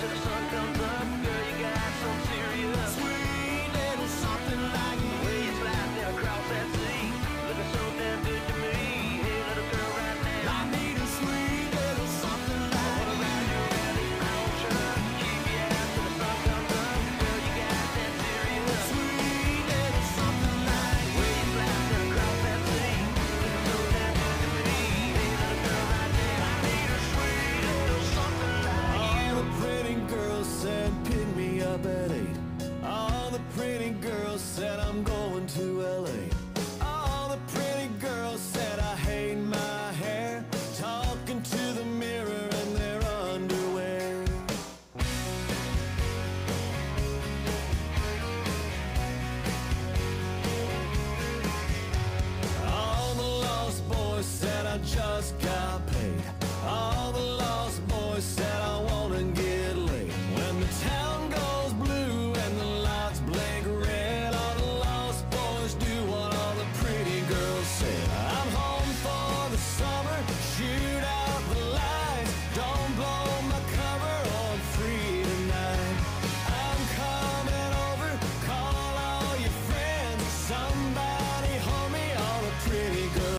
to the sun.